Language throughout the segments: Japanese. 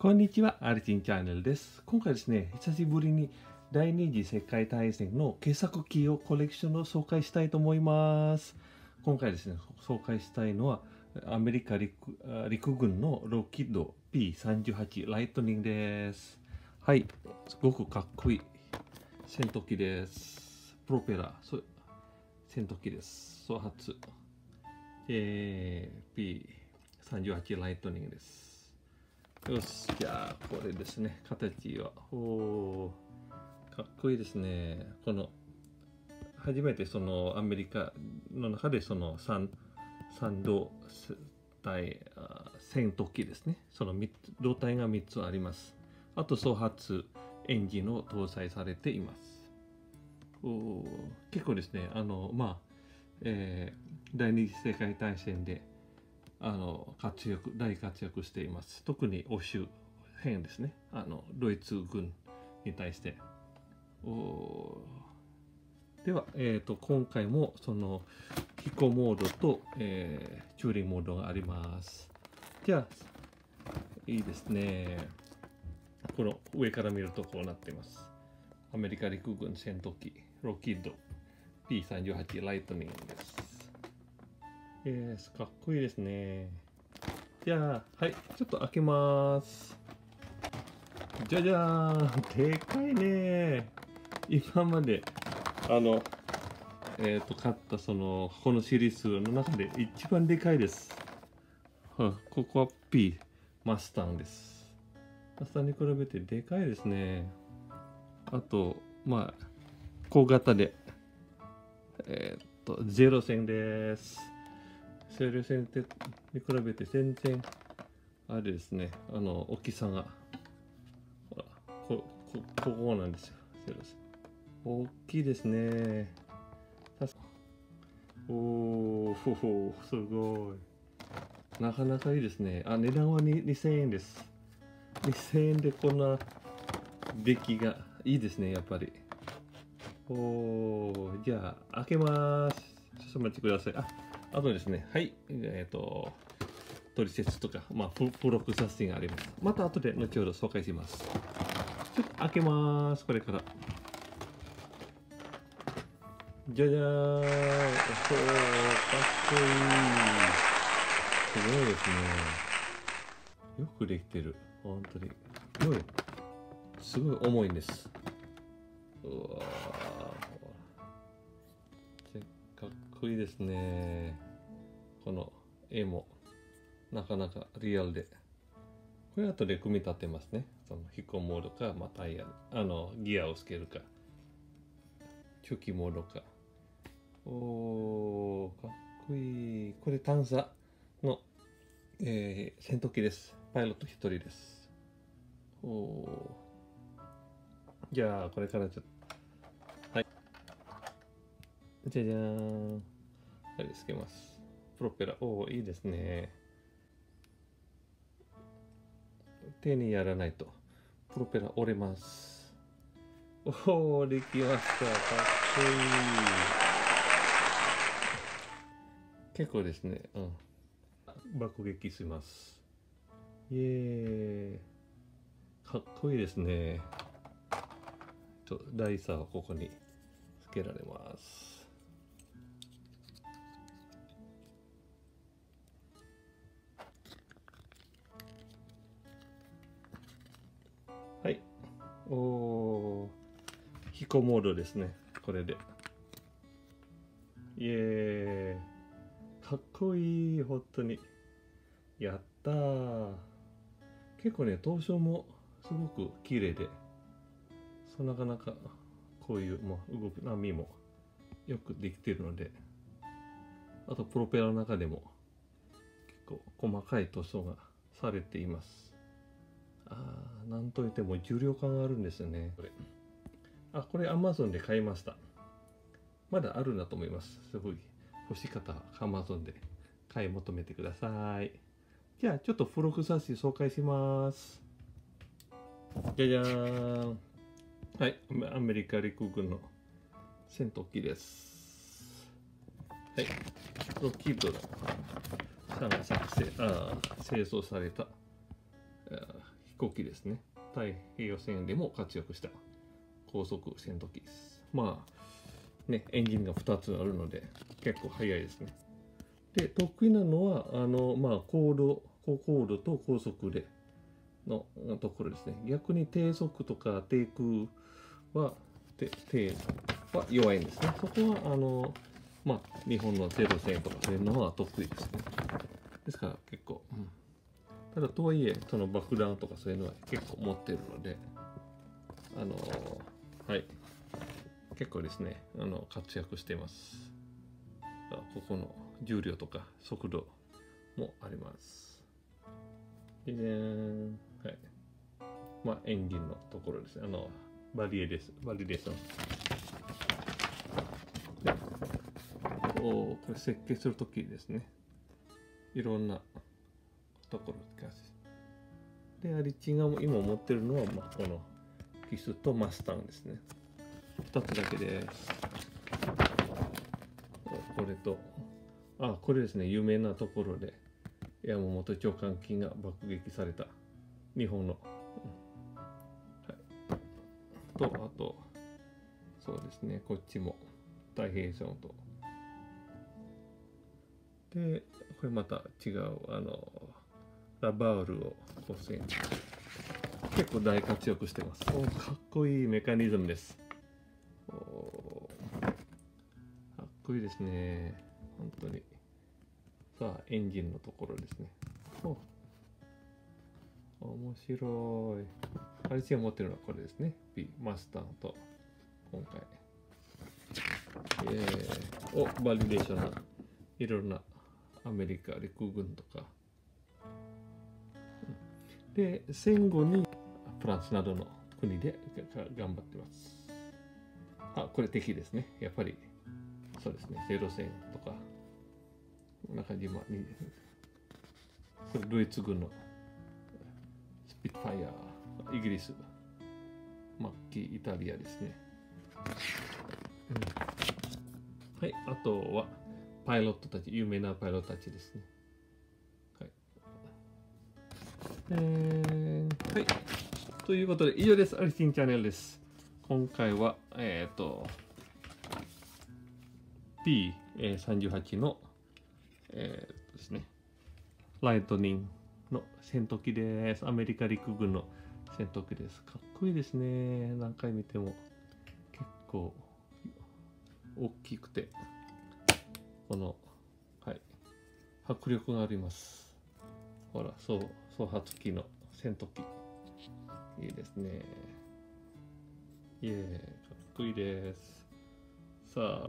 こんにちは、アルチンチャンネルです。今回ですね、久しぶりに第二次世界大戦の傑作機をコレクションを紹介したいと思います。今回ですね、紹介したいのはアメリカ陸陸軍のロキッド P38 ライトニングです。はい、すごくかっこいい戦闘機です。プロペラ、そう戦闘機です。総発。えー、P38 ライトニングです。よし、じゃあ、これですね、形は。おーかっこいいですね。この、初めてそのアメリカの中でその三三動体戦闘機ですね。その胴体が3つあります。あと、総発エンジンを搭載されています。お結構ですね、あの、まあ、えー第二次世界大戦であの活躍大活躍しています。特に欧州編ですね。あのドイツ軍に対して。おでは、えー、と今回もその飛行モードと、えー、チューリングモードがあります。じゃあいいですね。この上から見るとこうなっています。アメリカ陸軍戦闘機ロッキッド P38 ライトニングです。えー、かっこいいですね。じゃあ、はい、ちょっと開けます。じゃじゃーん、でかいね今まで、あの、えっ、ー、と、買ったその、このシリーズの中で一番でかいです。ここは P、マスタンです。マスタンに比べてでかいですね。あと、まあ、小型で、えっ、ー、と、ゼロ戦です。セール線に比べて全然あれですね。あの大きさが。ほらここここなんですよ。セール線大きいですね。おおほほすごい。なかなかいいですね。あ値段は2000円です。2000円でこんな出来がいいですねやっぱり。おおじゃあ開けます。ちょっと待ってください。ああとですね、はい、えっ、ー、と、取説とか、まあ、プロクサスティンがあります。また後で後ほど紹介します。ちょっと開けます、これから。じゃじゃーん。おー、かっこいい。すごいですね。よくできてる。本当に。すごい。すごい重いんです。うわこいいですね。この絵もなかなかリアルで。これ後で組み立てますね。その飛行モードか、まあ、タイヤ、あの、ギアをつけるか、初期モードか。おー、かっこいい。これ探査の、えー、戦闘機です。パイロット一人です。おー。じゃあ、これからちょっと。じゃじゃーん。はい、つけます。プロペラ。おお、いいですね。手にやらないと、プロペラ折れます。おお、できました。かっこいい。結構ですね。うん。爆撃します。イエーイ。かっこいいですね。と、ダイサーはここにつけられます。おー。飛行モードですね。これで。イエーイ。かっこいい。本当に。やったー。結構ね、東証もすごく綺麗で、そうなかなかこういう、もう動く波もよくできてるので、あとプロペラの中でも結構細かい塗装がされています。ああ、なんといっても重量感があるんですよね。これ。あ、これ Amazon で買いました。まだあるんだと思います。すごい。欲しい方は Amazon で買い求めてください。じゃあ、ちょっと付録冊子紹介します。じゃじゃーん。はい、アメリカ陸軍の戦闘機です。はい、ロッキードさんが作成、あ製造された行機ですね。太平洋戦でも活躍した高速戦闘機です。まあ、ね、エンジンが2つあるので、結構速いですね。で、得意なのは、あの、まあ、高度、高高度と高速でのところですね。逆に低速とか低空は、低低は弱いんですね。そこは、あの、まあ、日本のゼロ戦とかそういうのは得意ですね。ですから結構、うん、ただとはいえ、その爆弾とかそういうのは結構持ってるので、あのはい、結構ですね、あの活躍しています。ここの重量とか速度もあります。でね、はい。まあ、エンジンのところですね。あの、バリエです。バリデーション。でこうこれ設計するときですね。いろんなところがで、アリチが今持ってるのは、まあ、このキスとマスタンですね。2つだけで。これと、あ、これですね、有名なところで山本長官機が爆撃された日本の。はい、と、あと、そうですね、こっちも太平洋と。で、これまた違う、あの、ラバールをこう線結構大活躍してます。おかっこいいメカニズムです。かっこいいですね。本当に。さあ、エンジンのところですね。お面白い。アリシア持ってるのはこれですね。B、マスターと、今回。えー、お、バリデーションのいろんなアメリカ陸軍とか。で、戦後にフランスなどの国で頑張ってます。あ、これ敵ですね。やっぱり、そうですね。ゼロ戦とか、中島に、これドイツ軍のスピットファイヤー、イギリス、末期イタリアですね。うん、はい、あとは、パイロットたち、有名なパイロットたちですね。えー、はい。ということで、以上です。アリシンチャンネルです。今回は、えっ、ー、と、P38 の、えー、ですね、ライトニングの戦闘機です。アメリカ陸軍の戦闘機です。かっこいいですね。何回見ても。結構、大きくて、この、はい、迫力があります。ほら、そう、総発機の戦闘機。いいですね。イエーイ、かっこいいです。さあ、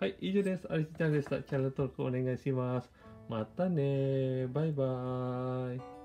はい、以上です。アリスちゃんでした。チャンネル登録お願いします。またねバイバーイ。